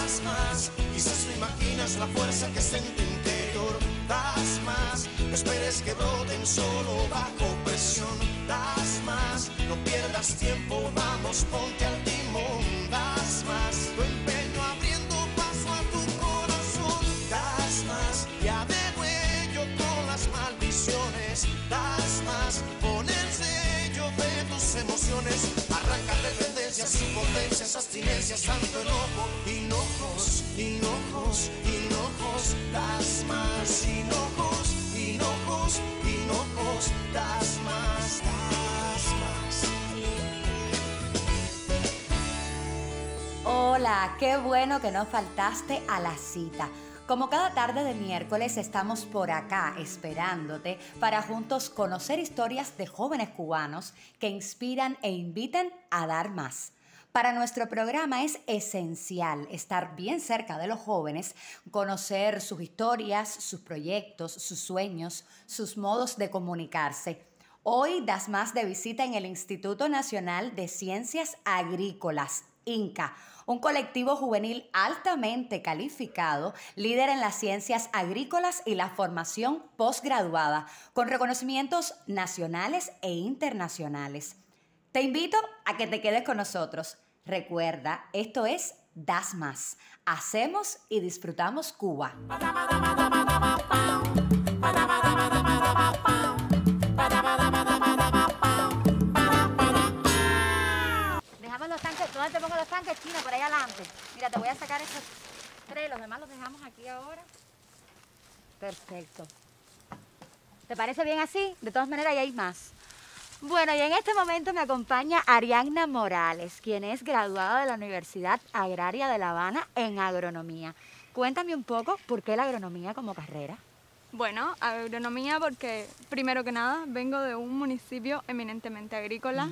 das más. Quizás no imaginas la fuerza que está en tu interior, das más. No esperes que broten solo bajo presión, das más. No pierdas tiempo, vamos, ponte al enojo, hinojos, das más, hinojos, das más, das más. Hola, qué bueno que no faltaste a la cita. Como cada tarde de miércoles estamos por acá esperándote para juntos conocer historias de jóvenes cubanos que inspiran e invitan a dar más. Para nuestro programa es esencial estar bien cerca de los jóvenes, conocer sus historias, sus proyectos, sus sueños, sus modos de comunicarse. Hoy das más de visita en el Instituto Nacional de Ciencias Agrícolas, INCA, un colectivo juvenil altamente calificado, líder en las ciencias agrícolas y la formación posgraduada, con reconocimientos nacionales e internacionales. Te invito a que te quedes con nosotros. Recuerda, esto es Das Más. Hacemos y disfrutamos Cuba. Dejamos los tanques, ¿dónde te pongo los tanques, Chino? Por ahí adelante. Mira, te voy a sacar esos tres, los demás los dejamos aquí ahora. Perfecto. ¿Te parece bien así? De todas maneras, ahí hay más. Bueno, y en este momento me acompaña Arianna Morales, quien es graduada de la Universidad Agraria de La Habana en agronomía. Cuéntame un poco por qué la agronomía como carrera. Bueno, agronomía porque primero que nada vengo de un municipio eminentemente agrícola.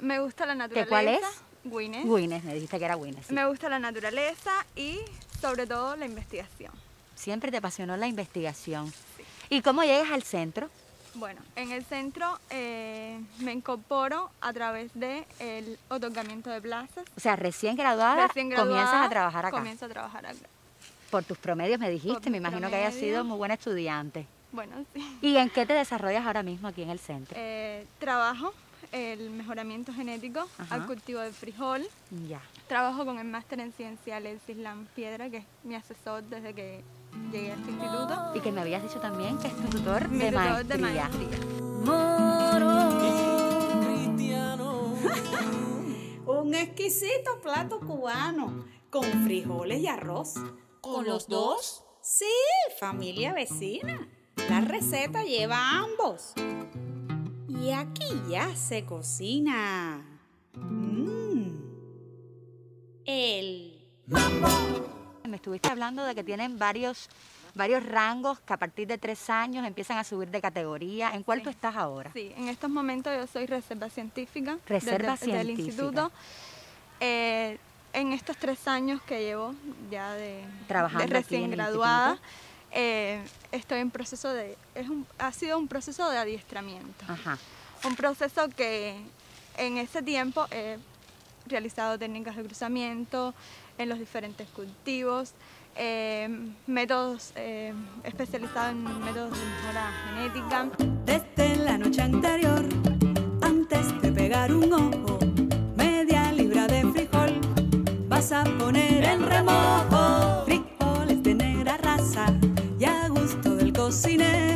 Me gusta la naturaleza. cuál es? Güines. Güines, me dijiste que era Güines. sí. Me gusta la naturaleza y sobre todo la investigación. Siempre te apasionó la investigación. ¿Y cómo llegas al centro? Bueno, en el centro eh, me incorporo a través del otorgamiento de plazas. O sea, recién graduada, Recién graduada, comienzas a trabajar acá. Comienzo a trabajar acá. Por tus promedios me dijiste, Por me imagino que hayas sido muy buena estudiante. Bueno, sí. ¿Y en qué te desarrollas ahora mismo aquí en el centro? Eh, trabajo el mejoramiento genético Ajá. al cultivo del frijol. Ya. Trabajo con el máster en cienciales Islam Piedra, que es mi asesor desde que llegué a este instituto. Y que me habías dicho también que es tu tutor Mi de tutor maestría. de maestría. Un exquisito plato cubano con frijoles y arroz. ¿Con los dos? Sí, familia vecina. La receta lleva ambos. Y aquí ya se cocina. Mmm. El Me estuviste hablando de que tienen varios, varios rangos que a partir de tres años empiezan a subir de categoría. ¿En cuál tú estás ahora? Sí, en estos momentos yo soy reserva científica Reserva del científica. instituto. Eh, en estos tres años que llevo ya de, Trabajando de recién graduada, eh, estoy en proceso de, es un- ha sido un proceso de adiestramiento. Ajá. Un proceso que en ese tiempo he realizado técnicas de cruzamiento en los diferentes cultivos, eh, métodos eh, especializados en métodos de mejora genética. Desde la noche anterior, antes de pegar un ojo, media libra de frijol, vas a poner en remojo. Frijoles de negra raza y a gusto del cocinero,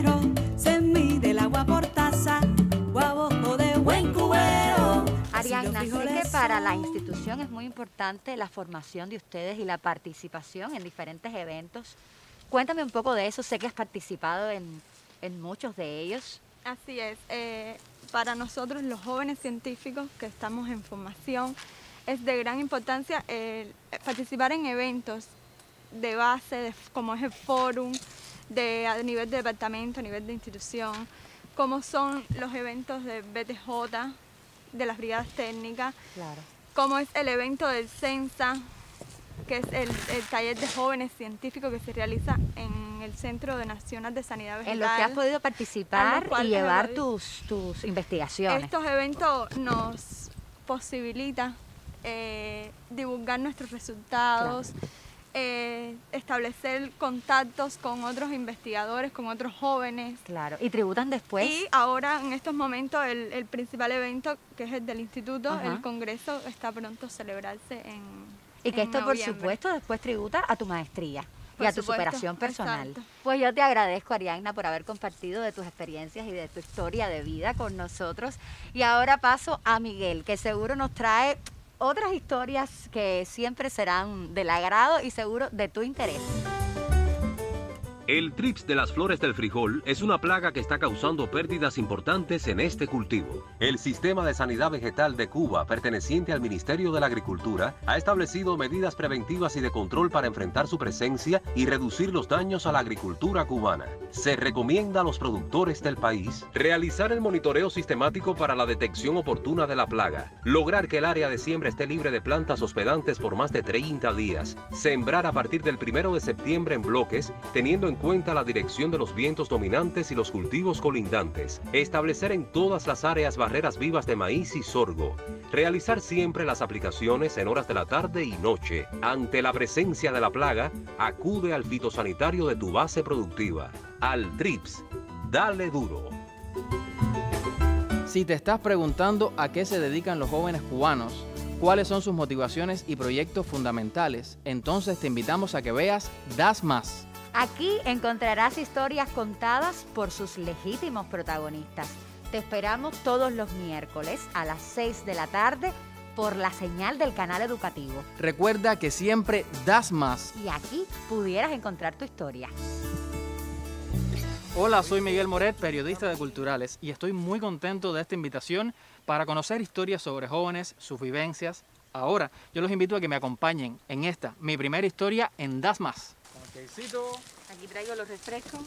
Ariadna, sé que para la institución es muy importante la formación de ustedes y la participación en diferentes eventos. Cuéntame un poco de eso, sé que has participado en, en muchos de ellos. Así es. eh, para nosotros los jóvenes científicos que estamos en formación es de gran importancia el participar en eventos de base, de- como es el fórum, de, a nivel de departamento, a nivel de institución, como son los eventos de BTJ, de las brigadas técnicas, Claro. como es el evento del CENSA, que es el, el taller de jóvenes científicos que se realiza en el Centro de Nacional de Sanidad Vegetal. En los que has podido participar y llevar tus, tus investigaciones. Estos eventos nos posibilita eh, divulgar nuestros resultados, eh, establecer contactos con otros investigadores, con otros jóvenes. Claro, y tributan después. Y ahora, en estos momentos, el, el principal evento, que es el del instituto, Ajá. el congreso, está pronto a celebrarse en Y que en esto, por supuesto, después tributa a tu maestría y a tu supuesto, superación personal. exacto. Pues yo te agradezco, Ariadna, por haber compartido de tus experiencias y de tu historia de vida con nosotros. Y ahora paso a Miguel, que seguro nos trae otras historias que siempre serán del agrado y seguro de tu interés. El trips de las flores del frijol es una plaga que está causando pérdidas importantes en este cultivo. El Sistema de Sanidad Vegetal de Cuba, perteneciente al Ministerio de la Agricultura, ha establecido medidas preventivas y de control para enfrentar su presencia y reducir los daños a la agricultura cubana. Se recomienda a los productores del país realizar el monitoreo sistemático para la detección oportuna de la plaga, lograr que el área de siembra esté libre de plantas hospedantes por más de 30 días, sembrar a partir del 1 de septiembre en bloques, teniendo en cuenta la dirección de los vientos dominantes y los cultivos colindantes, establecer en todas las áreas barreras vivas de maíz y sorgo, realizar siempre las aplicaciones en horas de la tarde y noche. Ante la presencia de la plaga, acude al fitosanitario de tu base productiva. Al TRIPS, dale duro. Si te estás preguntando a qué se dedican los jóvenes cubanos, cuáles son sus motivaciones y proyectos fundamentales, entonces te invitamos a que veas Das Más. Aquí encontrarás historias contadas por sus legítimos protagonistas. Te esperamos todos los miércoles a las 6 de la tarde por la señal del canal educativo. Recuerda que siempre das más. Y aquí pudieras encontrar tu historia. Hola, soy Miguel Moret, periodista de Culturales, y estoy muy contento de esta invitación para conocer historias sobre jóvenes, sus vivencias. Ahora, yo los invito a que me acompañen en esta, mi primera historia en Das Más. Aquí traigo los refrescos.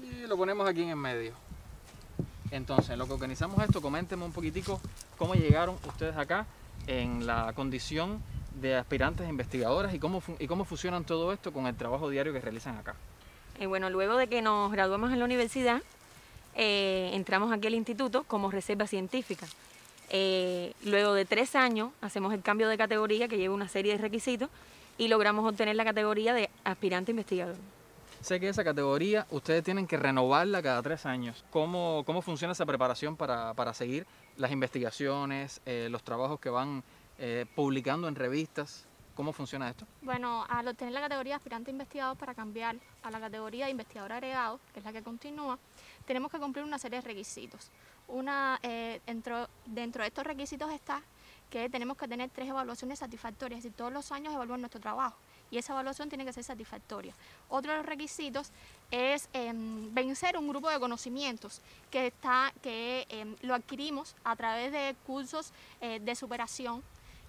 y lo ponemos aquí en el medio. Entonces, en lo que organizamos esto, coméntenme un poquitico cómo llegaron ustedes acá en la condición de aspirantes investigadoras y cómo, y cómo fusionan todo esto con el trabajo diario que realizan acá. Eh, bueno, luego de que nos graduamos en la universidad, eh, entramos aquí al instituto como reserva científica. Eh, luego de tres años hacemos el cambio de categoría que lleva una serie de requisitos y logramos obtener la categoría de aspirante investigador. Sé que esa categoría ustedes tienen que renovarla cada tres años. ¿Cómo, cómo funciona esa preparación para, para seguir las investigaciones, eh, los trabajos que van eh, publicando en revistas? ¿Cómo funciona esto? Bueno, al obtener la categoría de aspirante investigador para cambiar a la categoría de investigador agregado, que es la que continúa, tenemos que cumplir una serie de requisitos. Una, eh, dentro, dentro de estos requisitos está que tenemos que tener tres evaluaciones satisfactorias, es decir, todos los años evaluar nuestro trabajo y esa evaluación tiene que ser satisfactoria. Otro de los requisitos es em, vencer un grupo de conocimientos que, está, que em, lo adquirimos a través de cursos eh, de superación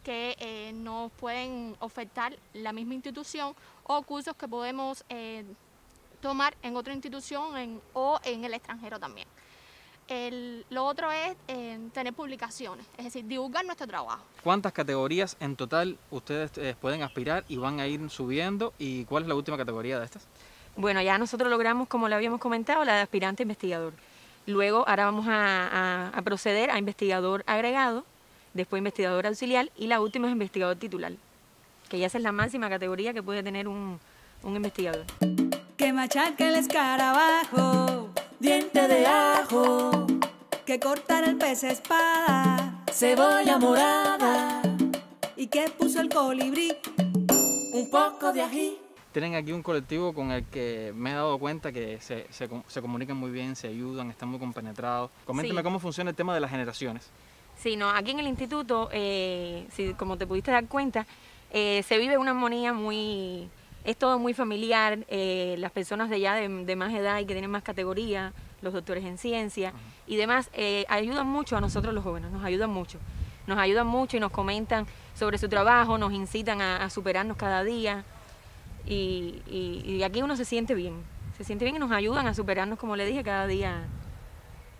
que eh, nos pueden ofertar la misma institución o cursos que podemos eh, tomar en otra institución o en el extranjero también. El- lo otro es eh, tener publicaciones, es decir, divulgar nuestro trabajo. ¿Cuántas categorías en total ustedes eh, pueden aspirar y van a ir subiendo? ¿Y cuál es la última categoría de estas? Bueno, ya nosotros logramos, como le habíamos comentado, la de aspirante investigador. Luego, ahora vamos a, a- a proceder a investigador agregado, después investigador auxiliar y la última es investigador titular, que ya esa es la máxima categoría que puede tener un, un investigador. Que machaque el escarabajo, diente de ajo, que cortar el pez espada, cebolla morada, y que puso el colibrí, un poco de ají. Tienen aquí un colectivo con el que me he dado cuenta que se, se com- se comunican muy bien, se ayudan, están muy compenetrados. Coménteme Sí. cómo funciona el tema de las generaciones. Sí, no, aquí en el instituto, eh, si- como te pudiste dar cuenta, eh, se vive una armonía muy... Es todo muy familiar, eh, las personas de ya de, de más edad y que tienen más categoría, los doctores en ciencia y demás, eh, ayudan mucho a nosotros los jóvenes, nos ayudan mucho. Nos ayudan mucho y nos comentan sobre su trabajo, nos incitan a, a superarnos cada día y, y- y aquí uno se siente bien, se siente bien y nos ayudan a superarnos, como le dije, cada día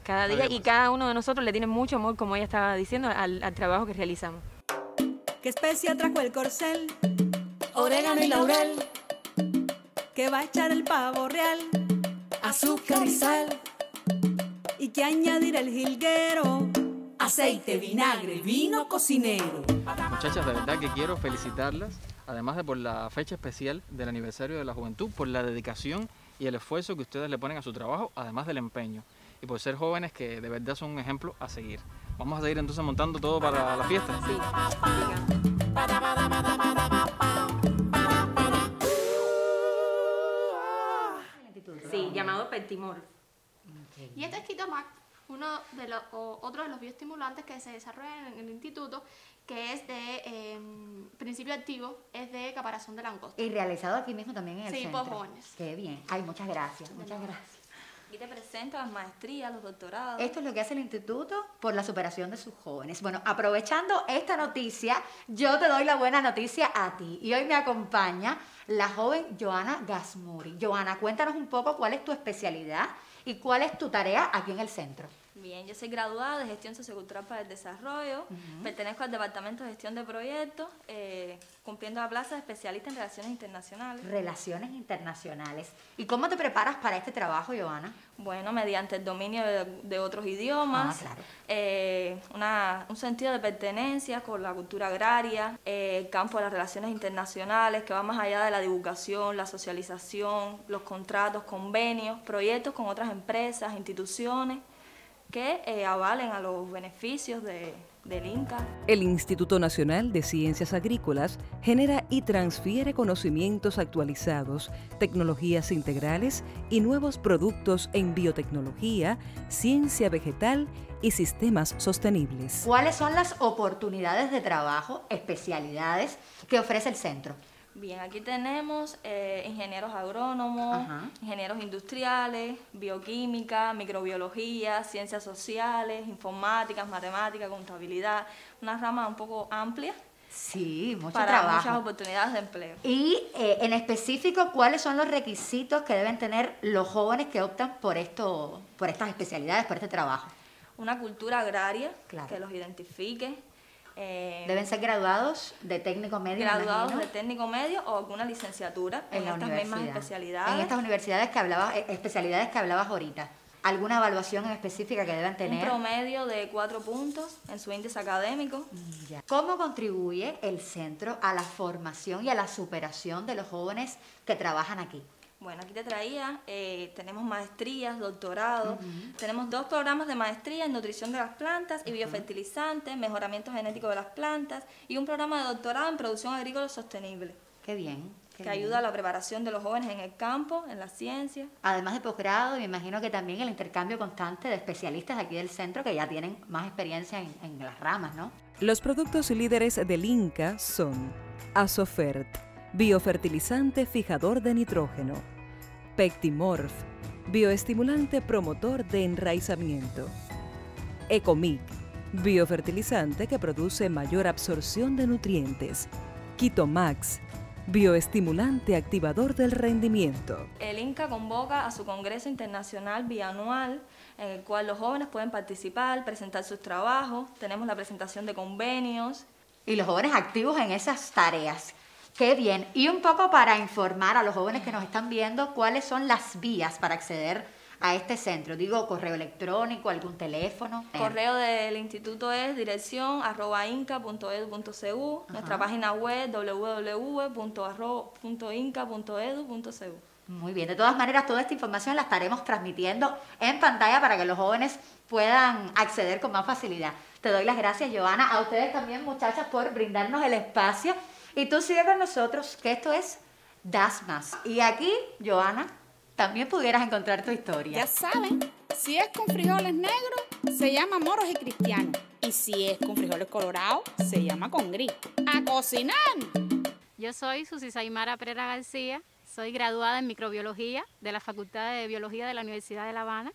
cada día y cada uno de nosotros le tiene mucho amor, como ella estaba diciendo, al, al trabajo que realizamos. ¿Qué especia trajo el corcel? Orégano y laurel. Que va a echar el pavo real, azúcar y sal. Y que añadir el jilguero aceite, vinagre, vino cocinero. Muchachas, de verdad que quiero felicitarlas, además de por la fecha especial del aniversario de la juventud, por la dedicación y el esfuerzo que ustedes le ponen a su trabajo, además del empeño, y por ser jóvenes que de verdad son un ejemplo a seguir. Vamos a seguir entonces montando todo para la fiesta. Sí, Sí, Pentimor. Y este es Kitomac, uno de los, o otro de los bioestimulantes que se desarrollan en el instituto, que es de em, principio activo, es de caparazón de langosta. Y realizado aquí mismo también en el Sí, centro. por jóvenes. Qué bien. Ay, muchas gracias, muchas gracias. Aquí te presento las maestrías, los doctorados. Esto es lo que hace el instituto por la superación de sus jóvenes. Bueno, aprovechando esta noticia, yo te doy la buena noticia a ti. Y hoy me acompaña la joven Joana Gasmuri. Joana, cuéntanos un poco cuál es tu especialidad y cuál es tu tarea aquí en el centro. Bien, yo soy graduada de Gestión Sociocultural para el Desarrollo, pertenezco al Departamento de Gestión de Proyectos, eh, cumpliendo la plaza de especialista en Relaciones Internacionales. Relaciones internacionales. ¿Y cómo te preparas para este trabajo, Joana? Bueno, mediante el dominio de, de otros idiomas, Ah, claro. eh, una- un sentido de pertenencia con la cultura agraria, eh, el campo de las relaciones internacionales, que va más allá de la divulgación, la socialización, los contratos, convenios, proyectos con otras empresas, instituciones que eh, avalen a los beneficios de- del INCA. El Instituto Nacional de Ciencias Agrícolas genera y transfiere conocimientos actualizados, tecnologías integrales y nuevos productos en biotecnología, ciencia vegetal y sistemas sostenibles. ¿Cuáles son las oportunidades de trabajo, especialidades que ofrece el centro? Bien, aquí tenemos eh, ingenieros agrónomos, Ajá. ingenieros industriales, bioquímica, microbiología, ciencias sociales, informáticas, matemáticas, contabilidad, una rama un poco amplia Sí, mucho para trabajo. muchas oportunidades de empleo. Y eh, en específico, ¿cuáles son los requisitos que deben tener los jóvenes que optan por esto, por estas especialidades, por este trabajo? Una cultura agraria Claro. que los identifique. Eh, Deben ser graduados de técnico medio, me graduados imagino, de técnico medio o alguna licenciatura en, estas mismas especialidades. En estas universidades que hablabas, eh, especialidades que hablabas ahorita. ¿Alguna evaluación en específica que deben un tener? promedio de cuatro puntos en su índice académico. Ya. ¿Cómo contribuye el centro a la formación y a la superación de los jóvenes que trabajan aquí? Bueno, aquí te traía, eh, tenemos maestrías, doctorados, tenemos dos programas de maestría en nutrición de las plantas y biofertilizantes, mejoramiento genético de las plantas y un programa de doctorado en producción agrícola sostenible, Qué bien. qué que bien. ayuda a la preparación de los jóvenes en el campo, en la ciencia. Además de posgrado, me imagino que también el intercambio constante de especialistas aquí del centro que ya tienen más experiencia en, en las ramas, ¿no? Los productos líderes del INCA son Asofert, biofertilizante fijador de nitrógeno, Pectimorph, bioestimulante promotor de enraizamiento, Ecomic, biofertilizante que produce mayor absorción de nutrientes, Quitomax, bioestimulante activador del rendimiento. El INCA convoca a su Congreso Internacional bianual, en el cual los jóvenes pueden participar, presentar sus trabajos, tenemos la presentación de convenios, Y los jóvenes activos en esas tareas. Qué bien. Y un poco para informar a los jóvenes que nos están viendo cuáles son las vías para acceder a este centro. Digo, correo electrónico, algún teléfono. Correo del instituto es dirección arroba nuestra página web www.inca.edu.cu. Muy bien, de todas maneras toda esta información la estaremos transmitiendo en pantalla para que los jóvenes puedan acceder con más facilidad. Te doy las gracias, Joana, a ustedes también, muchachas, por brindarnos el espacio. Y tú sigue con nosotros, que esto es Das Más. Y aquí, Joana, también pudieras encontrar tu historia. Ya saben, si es con frijoles negros, se llama moros y cristianos. Y si es con frijoles colorados, se llama con gris. ¡A cocinar! Yo soy Susi Saimara Pereira García, soy graduada en microbiología de la Facultad de Biología de la Universidad de La Habana.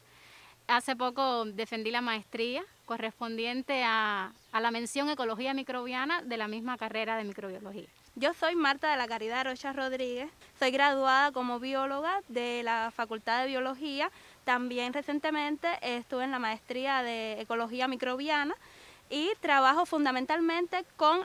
Hace poco defendí la maestría correspondiente a, la mención Ecología Microbiana de la misma carrera de microbiología. Yo soy Marta de la Caridad Rocha Rodríguez, soy graduada como bióloga de la Facultad de Biología. También recientemente estuve en la maestría de Ecología Microbiana y trabajo fundamentalmente con,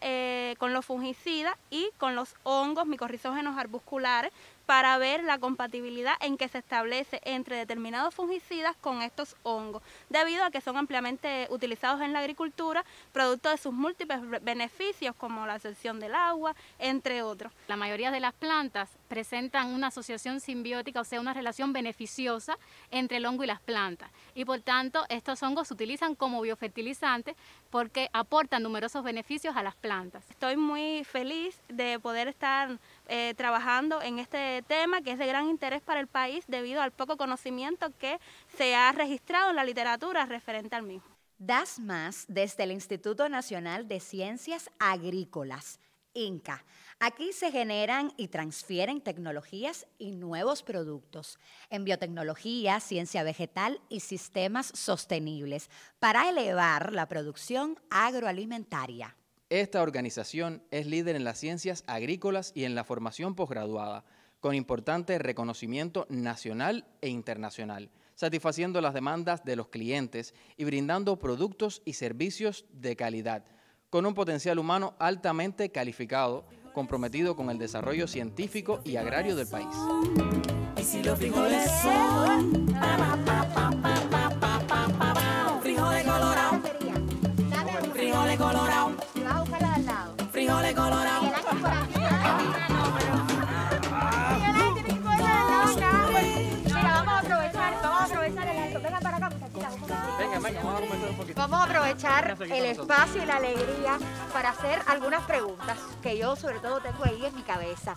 eh, con los fungicidas y con los hongos micorrizógenos arbusculares para ver la compatibilidad en que se establece entre determinados fungicidas con estos hongos, debido a que son ampliamente utilizados en la agricultura, producto de sus múltiples beneficios como la absorción del agua, entre otros. La mayoría de las plantas presentan una asociación simbiótica, o sea, una relación beneficiosa entre el hongo y las plantas. Y por tanto, estos hongos se utilizan como biofertilizantes porque aportan numerosos beneficios a las plantas. Estoy muy feliz de poder estar eh, trabajando en este tema que es de gran interés para el país debido al poco conocimiento que se ha registrado en la literatura referente al mismo. Das más desde el Instituto Nacional de Ciencias Agrícolas, INCA. Aquí se generan y transfieren tecnologías y nuevos productos en biotecnología, ciencia vegetal y sistemas sostenibles para elevar la producción agroalimentaria. Esta organización es líder en las ciencias agrícolas y en la formación posgraduada, con importante reconocimiento nacional e internacional, satisfaciendo las demandas de los clientes y brindando productos y servicios de calidad, con un potencial humano altamente calificado, comprometido con el desarrollo científico y agrario del país. Vamos a aprovechar el espacio y la alegría para hacer algunas preguntas que yo sobre todo tengo ahí en mi cabeza.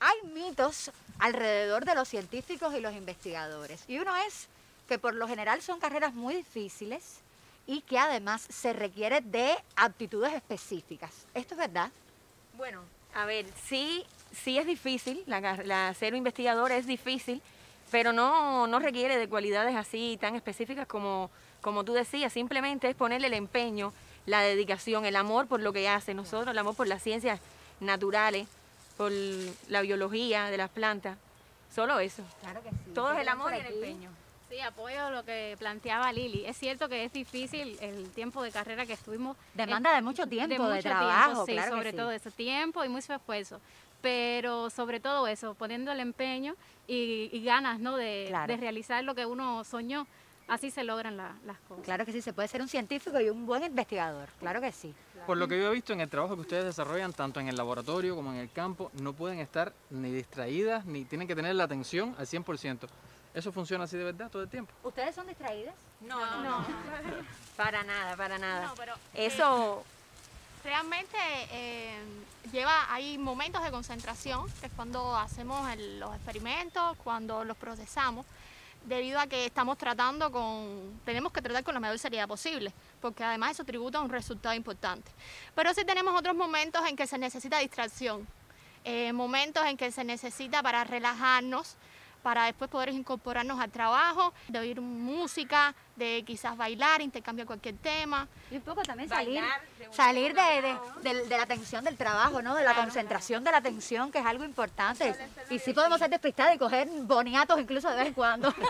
Hay mitos alrededor de los científicos y los investigadores. Y uno es que por lo general son carreras muy difíciles y que además se requiere de aptitudes específicas. ¿Esto es verdad? Bueno, a ver, sí, sí es difícil, la, ser un investigador es difícil, pero no, no requiere de cualidades así tan específicas como, como tú decías, simplemente es ponerle el empeño, la dedicación, el amor por lo que hace nosotros, el amor por las ciencias naturales, por la biología de las plantas, solo eso. Claro que sí. Todo es el amor y el empeño. Sí, apoyo lo que planteaba Lili. Es cierto que es difícil el tiempo de carrera que estuvimos. Demanda de mucho tiempo, de, trabajo, sí, sobre todo ese tiempo y mucho esfuerzo. Pero sobre todo eso, poniendo el empeño y, ganas ¿no? De, realizar lo que uno soñó. Así se logran las cosas. Claro que sí, se puede ser un científico y un buen investigador, claro que sí. Por lo que yo he visto en el trabajo que ustedes desarrollan, tanto en el laboratorio como en el campo, no pueden estar ni distraídas, ni tienen que tener la atención al 100%. ¿Eso funciona así de verdad todo el tiempo? ¿Ustedes son distraídas? No, no, no. para nada, para nada. No, pero, Eso... Eh, realmente eh, lleva, hay momentos de concentración, que es cuando hacemos los experimentos, cuando los procesamos, debido a que estamos tratando con, tenemos que tratar con la mayor seriedad posible, porque además eso tributa a un resultado importante. Pero sí tenemos otros momentos en que se necesita distracción, eh, momentos en que se necesita para relajarnos, para después poder incorporarnos al trabajo, de oír música, de quizás bailar, intercambiar cualquier tema. Y un poco también salir, salir de, la tensión del trabajo, ¿no? De la concentración de la atención, que es algo importante. Y sí podemos ser despistados y coger boniatos incluso de vez en cuando.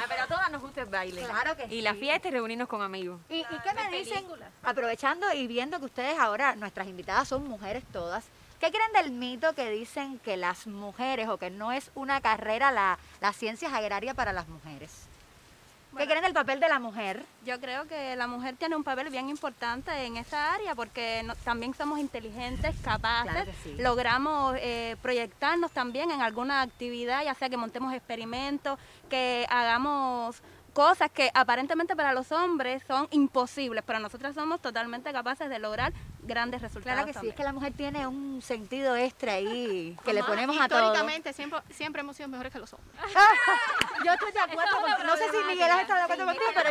Ah, pero a todas nos gusta el baile. Claro que Y la fiesta y reunirnos con amigos. ¿Y, ¿Y qué me dicen? Aprovechando y viendo que ustedes ahora, nuestras invitadas son mujeres todas, ¿Qué creen del mito que dicen que las mujeres o que no es una carrera la, la ciencia agraria para las mujeres? ¿Qué creen del papel de la mujer? Yo creo que la mujer tiene un papel bien importante en esta área porque también somos inteligentes, capaces, logramos eh, proyectarnos también en alguna actividad, ya sea que montemos experimentos, que hagamos cosas que aparentemente para los hombres son imposibles, pero nosotras somos totalmente capaces de lograr grandes resultados. Claro que sí, es que la mujer tiene un sentido extra ahí que le ponemos a todo. Históricamente siempre, siempre hemos sido mejores que los hombres. yo estoy de acuerdo, con, no sé si Miguel está de acuerdo contigo, pero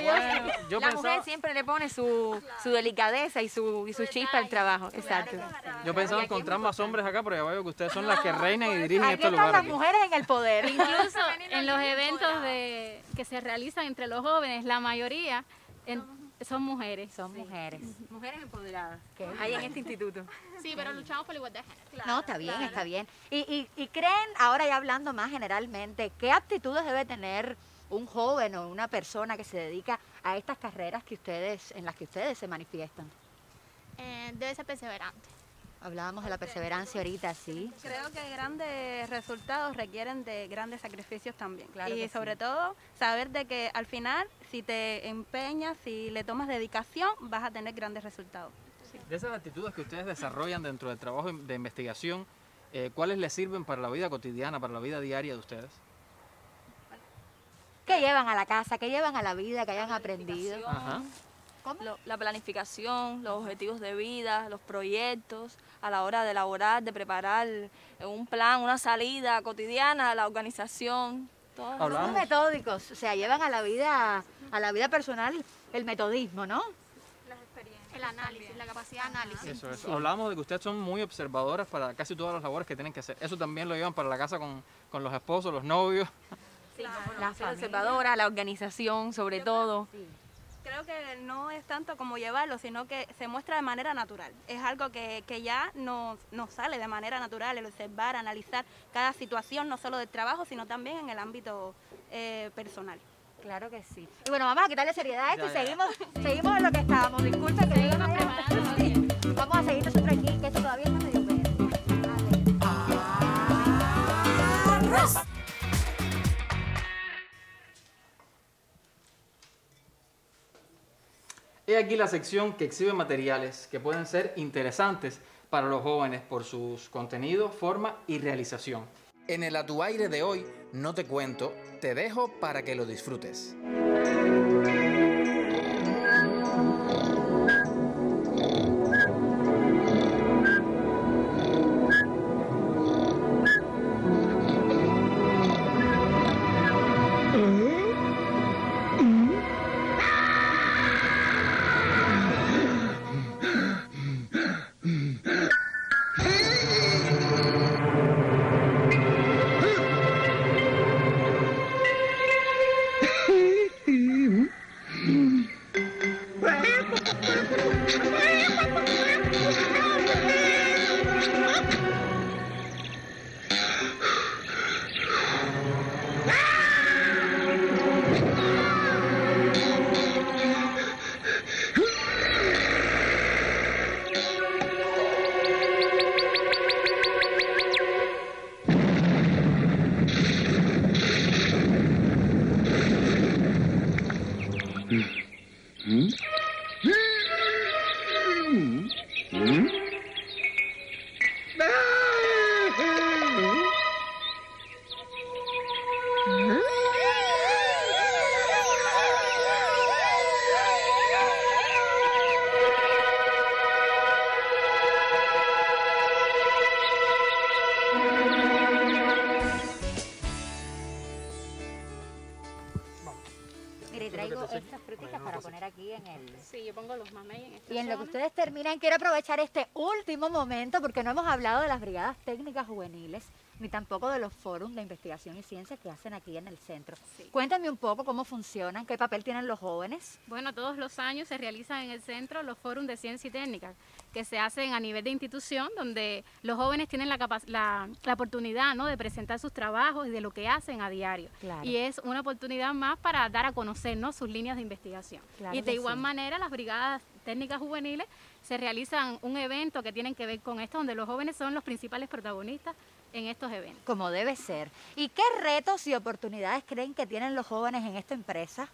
yo, La mujer siempre le pone su, su delicadeza y su, y su chispa al trabajo, exacto. Yo pensaba encontrar más hombres acá, pero ya veo que ustedes son las que reinan y dirigen estos lugares. las mujeres en el poder. Incluso en los eventos de, que se realizan entre los jóvenes, la mayoría son mujeres. Son mujeres. Mujeres empoderadas que hay en este instituto. Sí, pero luchamos por la igualdad de género. no, está bien, está bien. Y, y, creen, ahora ya hablando más generalmente, ¿qué aptitudes debe tener un joven o una persona que se dedica a estas carreras que ustedes, en las que ustedes se manifiestan? Eh, debe ser perseverante. Hablábamos de la perseverancia ahorita, sí. Creo que grandes resultados requieren de grandes sacrificios también. Claro y sobre sí. todo saber de que al final, si te empeñas, si le tomas dedicación, vas a tener grandes resultados. De esas actitudes que ustedes desarrollan dentro del trabajo de investigación, eh, ¿cuáles les sirven para la vida cotidiana, para la vida diaria de ustedes? ¿Qué llevan a la casa? ¿Qué llevan a la vida? ¿Qué hayan aprendido? Ajá. Lo- la planificación, los objetivos de vida, los proyectos, a la hora de elaborar, de preparar un plan, una salida cotidiana, la organización, todo. Son metódicos, o sea, llevan a la vida, a la vida personal el metodismo, ¿no? El análisis, la capacidad de análisis. Eso, eso. Hablábamos de que ustedes son muy observadoras para casi todas las labores que tienen que hacer. ¿Eso también lo llevan para la casa con, con los esposos, los novios? Sí, la observadora, la organización, sobre todo. Creo que no es tanto como llevarlo, sino que se muestra de manera natural. Es algo que, que ya nos, nos sale de manera natural, el observar, analizar cada situación, no solo del trabajo, sino también en el ámbito eh, personal. Claro que sí. Y bueno, vamos a quitarle seriedad a esto Ya, y ya. seguimos, seguimos en lo que estábamos. Disculpe que aquí la sección que exhibe materiales que pueden ser interesantes para los jóvenes por sus contenidos, forma y realización. En el A tu aire de hoy no te cuento, te dejo para que lo disfrutes. Quiero aprovechar este último momento porque no hemos hablado de las brigadas técnicas juveniles ni tampoco de los foros de investigación y ciencia que hacen aquí en el centro. Cuéntame un poco cómo funcionan, qué papel tienen los jóvenes. Bueno, todos los años se realizan en el centro los foros de ciencia y técnica, que se hacen a nivel de institución, donde los jóvenes tienen la, la, la oportunidad ¿no? de presentar sus trabajos y de lo que hacen a diario. Claro. Y es una oportunidad más para dar a conocer ¿no? sus líneas de investigación. Claro y de igual sí. manera, las brigadas técnicas juveniles se realizan un evento que tienen que ver con esto, donde los jóvenes son los principales protagonistas en estos eventos. Como debe ser. ¿Y qué retos y oportunidades creen que tienen los jóvenes en esta empresa?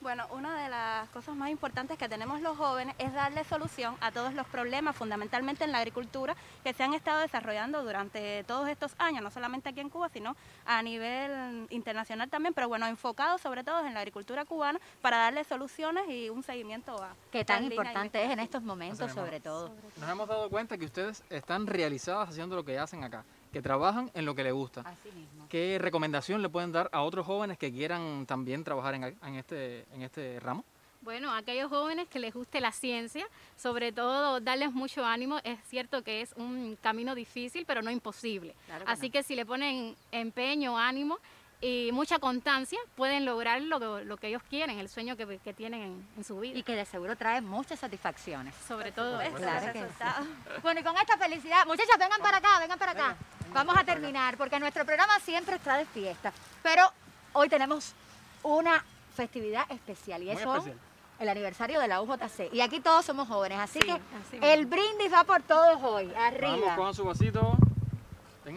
Bueno, una de las cosas más importantes que tenemos los jóvenes es darle solución a todos los problemas, fundamentalmente en la agricultura, que se han estado desarrollando durante todos estos años, no solamente aquí en Cuba, sino a nivel internacional también, pero bueno, enfocados sobre todo en la agricultura cubana para darle soluciones y un seguimiento a... Que tan importante es en estos momentos, sobre todo. Nos hemos dado cuenta que ustedes están realizadas haciendo lo que hacen acá, que trabajan en lo que les gusta. Así mismo. ¿Qué recomendación le pueden dar a otros jóvenes que quieran también trabajar en, en este, en este ramo? Bueno, a aquellos jóvenes que les guste la ciencia, sobre todo darles mucho ánimo. Es cierto que es un camino difícil, pero no imposible. Claro que Así no. que si le ponen empeño, ánimo y mucha constancia, pueden lograr lo, que- lo que ellos quieren, el sueño que, que tienen en, en su vida. Y que de seguro trae muchas satisfacciones. Sobre todo eso. Claro que sí. Bueno, y con esta felicidad, muchachas, vengan para acá, vengan para acá. Vamos a terminar, porque nuestro programa siempre está de fiesta. Pero hoy tenemos una festividad especial y Muy eso especial. el aniversario de la UJC. Y aquí todos somos jóvenes, así Sí, que así mismo. el brindis va por todos hoy. Arriba. Vamos, cojan su vasito.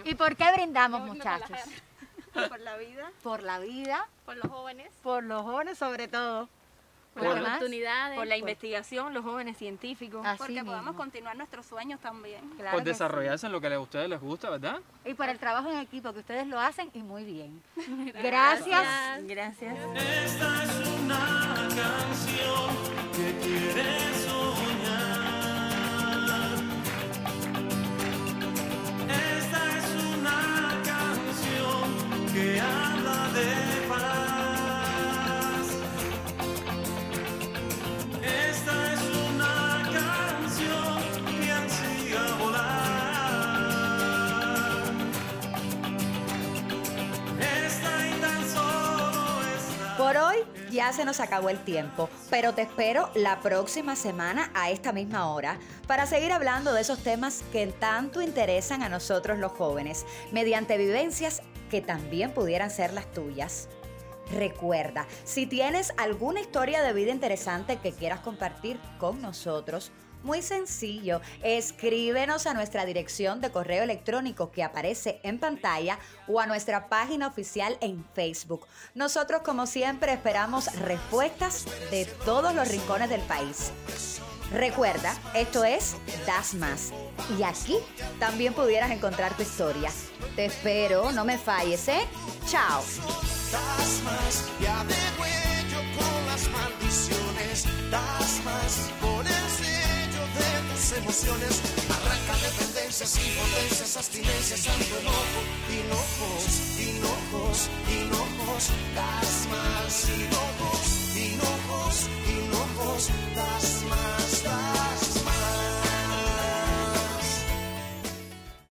¿Y por qué brindamos, muchachos? Por la vida. Por la vida, Por los jóvenes. por los jóvenes sobre todo. Por ¿Por las oportunidades, por la investigación, los jóvenes científicos. Así Porque podamos continuar nuestros sueños también. Claro Por sí. desarrollarse en lo que a ustedes les gusta, ¿verdad? Y por el trabajo en equipo, que ustedes lo hacen y muy bien. Gracias. Gracias. Esta es una canción que quiere ya se nos acabó el tiempo, pero te espero la próxima semana a esta misma hora para seguir hablando de esos temas que tanto interesan a nosotros los jóvenes, mediante vivencias que también pudieran ser las tuyas. Recuerda, si tienes alguna historia de vida interesante que quieras compartir con nosotros, muy sencillo, escríbenos a nuestra dirección de correo electrónico que aparece en pantalla o a nuestra página oficial en Facebook. Nosotros como siempre esperamos respuestas de todos los rincones del país. Recuerda, esto es Das Más. Y aquí también pudieras encontrar tu historia. Te espero, no me falles, ¿eh? Chao emociones, arranca dependencias, impotencias, abstinencias, santo enojo, hinojos, hinojos, hinojos, das más hinojos, hinojos, hinojos, das más.